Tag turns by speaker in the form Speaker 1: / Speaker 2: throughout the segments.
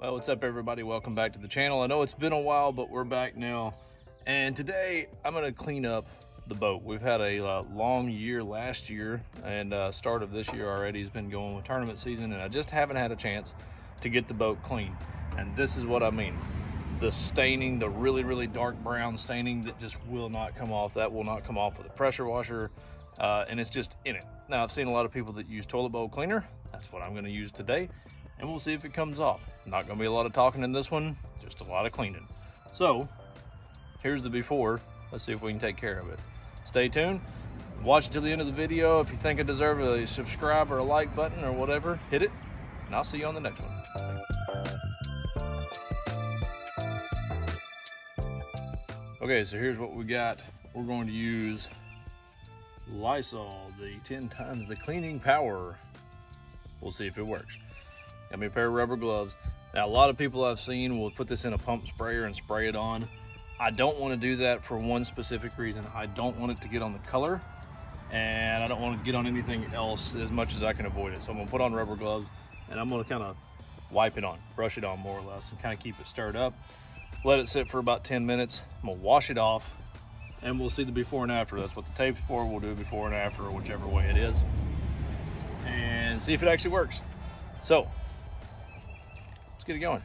Speaker 1: Well, what's up everybody? Welcome back to the channel. I know it's been a while, but we're back now. And today I'm gonna clean up the boat. We've had a uh, long year last year and uh, start of this year already has been going with tournament season and I just haven't had a chance to get the boat clean. And this is what I mean. The staining, the really, really dark brown staining that just will not come off. That will not come off with a pressure washer. Uh, and it's just in it. Now I've seen a lot of people that use toilet bowl cleaner. That's what I'm gonna use today and we'll see if it comes off. Not gonna be a lot of talking in this one, just a lot of cleaning. So, here's the before. Let's see if we can take care of it. Stay tuned. Watch until the end of the video. If you think I deserve a subscribe or a like button or whatever, hit it. And I'll see you on the next one. Okay, so here's what we got. We're going to use Lysol, the 10 times the cleaning power. We'll see if it works. Got me a pair of rubber gloves. Now, a lot of people I've seen will put this in a pump sprayer and spray it on. I don't want to do that for one specific reason. I don't want it to get on the color and I don't want to get on anything else as much as I can avoid it. So I'm gonna put on rubber gloves and I'm gonna kind of wipe it on, brush it on more or less and kind of keep it stirred up. Let it sit for about 10 minutes. I'm gonna wash it off and we'll see the before and after. That's what the tape's for. We'll do before and after whichever way it is and see if it actually works. So get it going.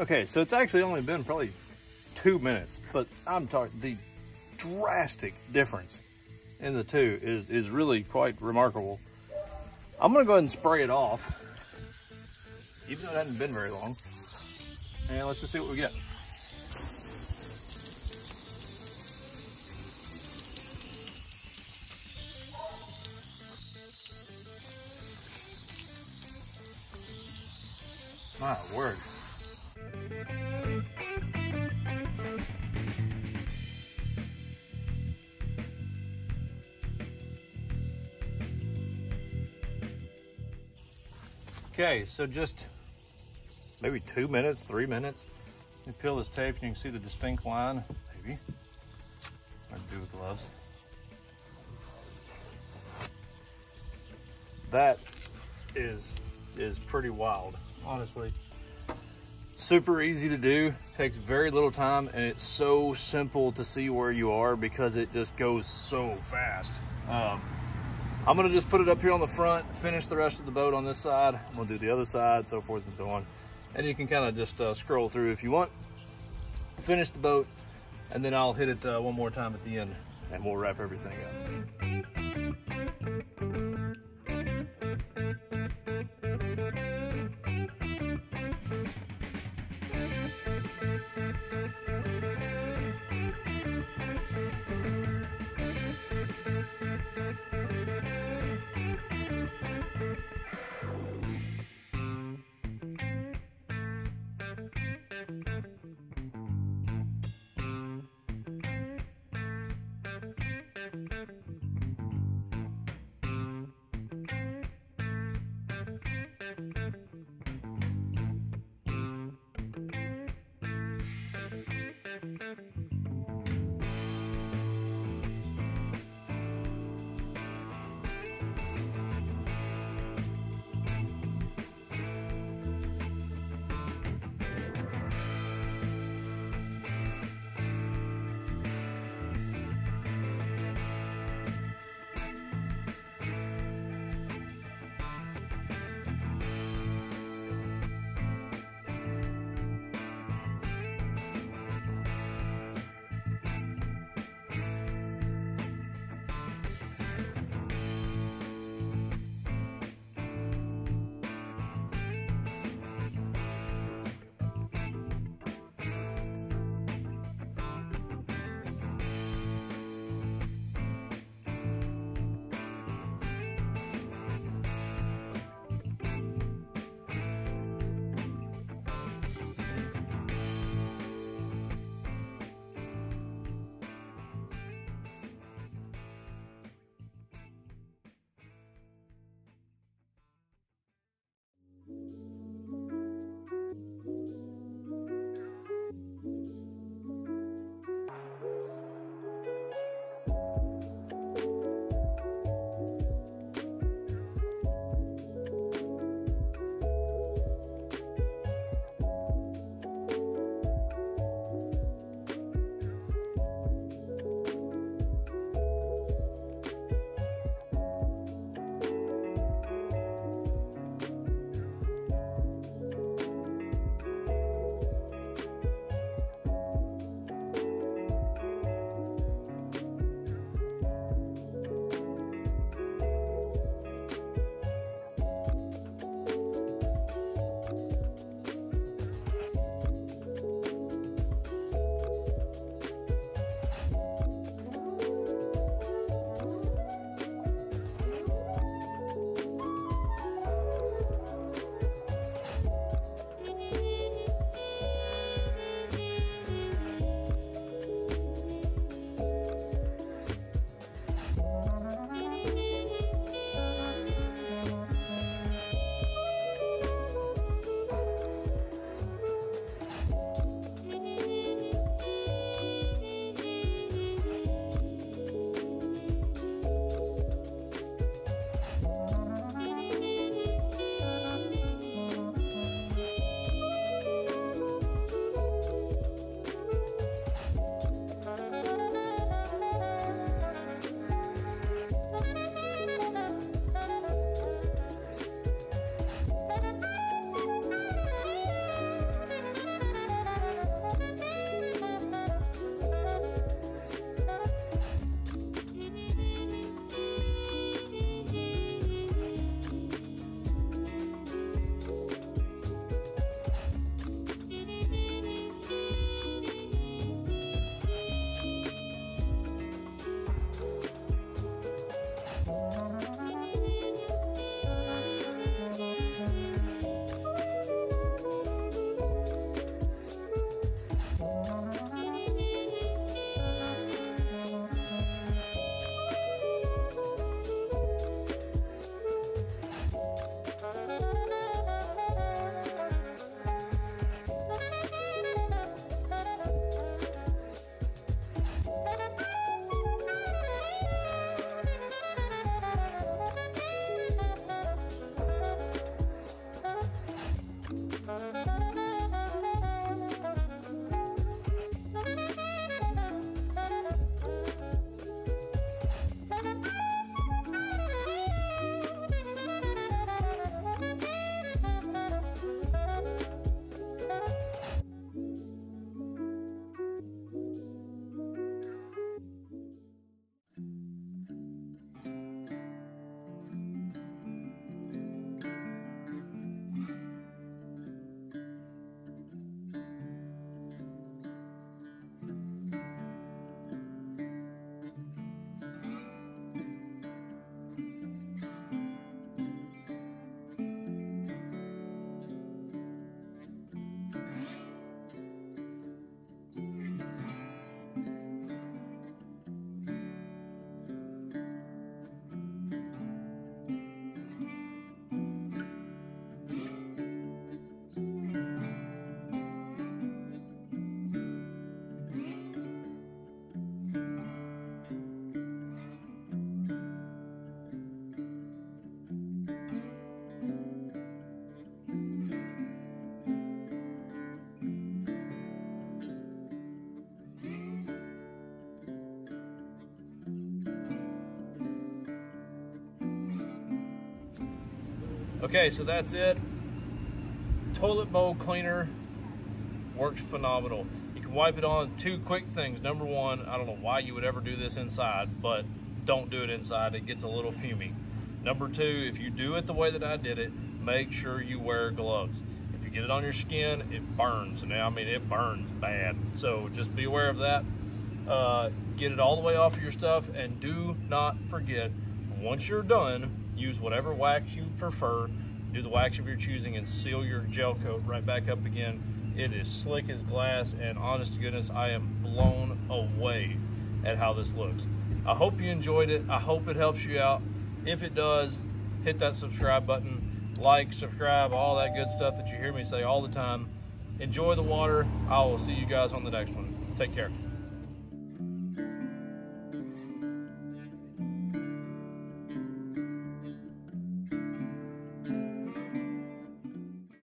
Speaker 1: Okay, so it's actually only been probably two minutes, but I'm talking the drastic difference in the two is, is really quite remarkable. I'm gonna go ahead and spray it off, even though it hasn't been very long. And let's just see what we get. My word. Okay, so just maybe two minutes, three minutes. You peel this tape and you can see the distinct line, maybe. To do with gloves. That is is pretty wild, honestly. Super easy to do, takes very little time, and it's so simple to see where you are because it just goes so fast. Um, I'm gonna just put it up here on the front, finish the rest of the boat on this side. I'm gonna do the other side, so forth and so on. And you can kind of just uh, scroll through if you want. Finish the boat, and then I'll hit it uh, one more time at the end, and we'll wrap everything up. Okay, so that's it. Toilet bowl cleaner works phenomenal. You can wipe it on two quick things. Number one, I don't know why you would ever do this inside, but don't do it inside. It gets a little fumy. Number two, if you do it the way that I did it, make sure you wear gloves. If you get it on your skin, it burns. Now, I mean, it burns bad. So just be aware of that. Uh, get it all the way off of your stuff and do not forget, once you're done, use whatever wax you prefer, do the wax of your choosing and seal your gel coat right back up again. It is slick as glass and honest to goodness, I am blown away at how this looks. I hope you enjoyed it. I hope it helps you out. If it does, hit that subscribe button, like, subscribe, all that good stuff that you hear me say all the time. Enjoy the water. I will see you guys on the next one. Take care.